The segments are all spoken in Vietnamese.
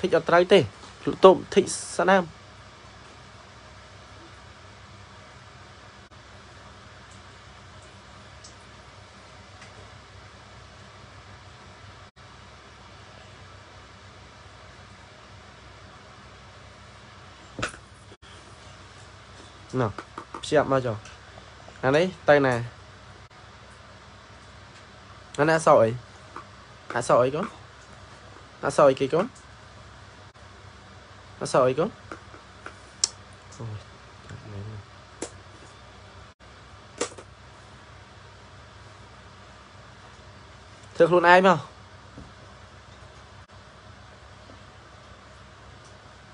thích ở trái tê tôm thích sa nam ណោះព្យាបមកចុះអានេះទៅណាអានេះអសអីអសអីកូនអសអីគេកូន Masa oi luôn ai mà?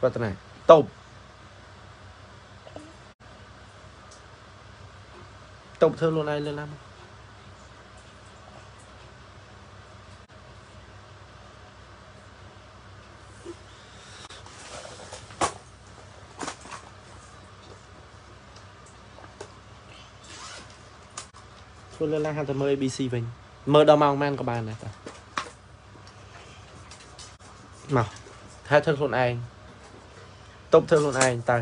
Và tụi này Tôm. Tôm thương luôn ai lên làm không? ធ្វើខ្លួនឯងលើឡាំធ្វើលើឡាំហាត់តែមើល ABC វិញមើលដល់ម៉ោងម៉ានក៏បានដែរតាមកថាធ្វើខ្លួនឯងតុបធ្វើខ្លួនឯងតើ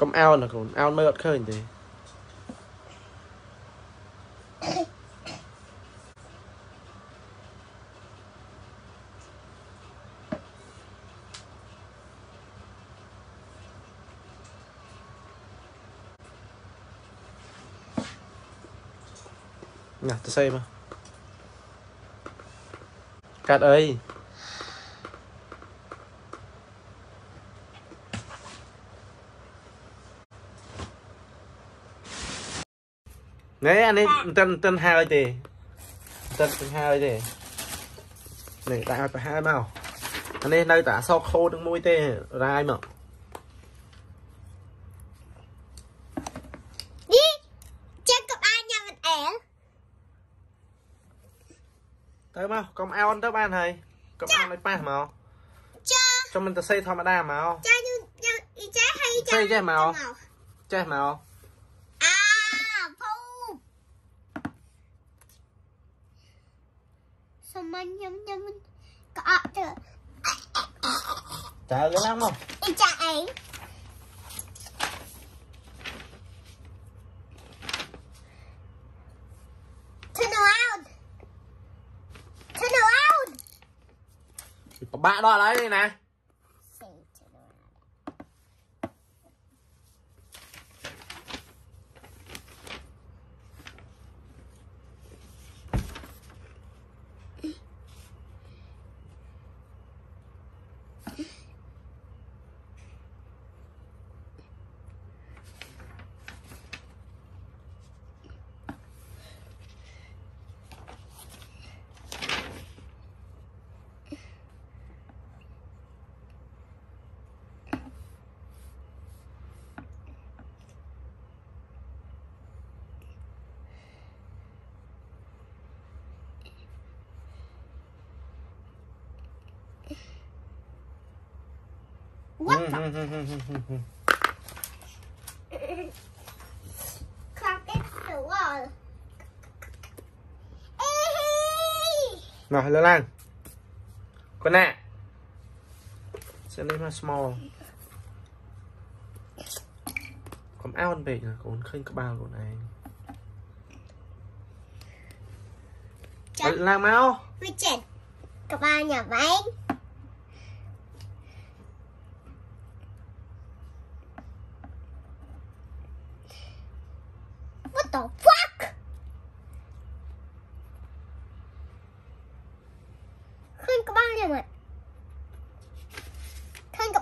កុំអោនណាកូនអោនមើលអត់ឃើញទេ nè tôi xây mà cắt ấy nấy anh ấy ờ. tên tên hai thì tên tên hai thì này tại phải hai màu anh ấy nơi tả sau khô đứng mũi tê rai mà. ទៅមកកុំអោនទៅបានហើយកុំអោនឲ្យប៉ះមកចាចាំមិនទៅសេធម្មតាមកចាញ៉ាំចេះហើយចាចេះមកចេះមកសមញ៉ាំញ៉ាំក្អកទៅតើកន្លងមកអីចាអី bạn đó ở đấy nè What the? Clock against the wall. Nào, hello Lan. Con nè. Sẽ lấy mà small. Còn ao ăn bệnh là còn khênh các bao luôn này. Lan máu. Richard, các ba nhà bánh. What the fuck? Không có ba liền ạ. Không có